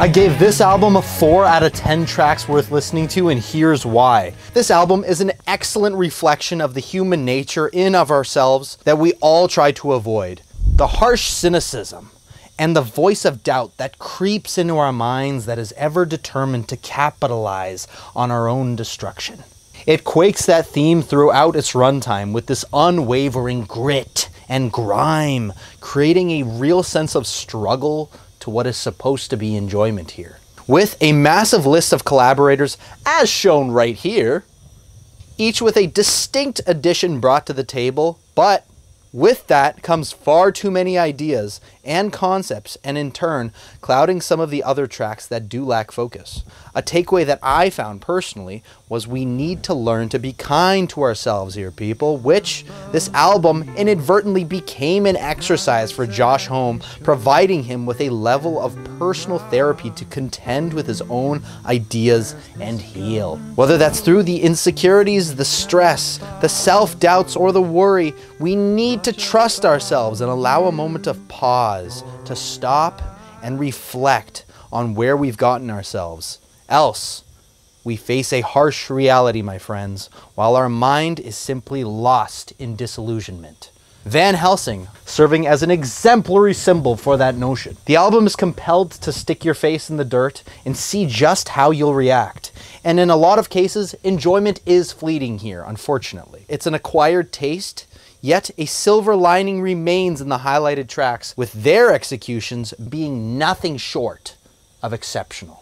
I gave this album a 4 out of 10 tracks worth listening to, and here's why. This album is an excellent reflection of the human nature in of ourselves that we all try to avoid. The harsh cynicism and the voice of doubt that creeps into our minds that is ever determined to capitalize on our own destruction. It quakes that theme throughout its runtime with this unwavering grit and grime, creating a real sense of struggle to what is supposed to be enjoyment here. With a massive list of collaborators, as shown right here, each with a distinct addition brought to the table, but with that comes far too many ideas and concepts, and in turn, clouding some of the other tracks that do lack focus. A takeaway that I found personally was we need to learn to be kind to ourselves here, people, which this album inadvertently became an exercise for Josh Homme, providing him with a level of personal therapy to contend with his own ideas and heal. Whether that's through the insecurities, the stress, the self doubts, or the worry, we need to trust ourselves and allow a moment of pause to stop and reflect on where we've gotten ourselves. Else, we face a harsh reality, my friends, while our mind is simply lost in disillusionment. Van Helsing, serving as an exemplary symbol for that notion. The album is compelled to stick your face in the dirt and see just how you'll react. And in a lot of cases, enjoyment is fleeting here, unfortunately. It's an acquired taste, yet a silver lining remains in the highlighted tracks, with their executions being nothing short of exceptional.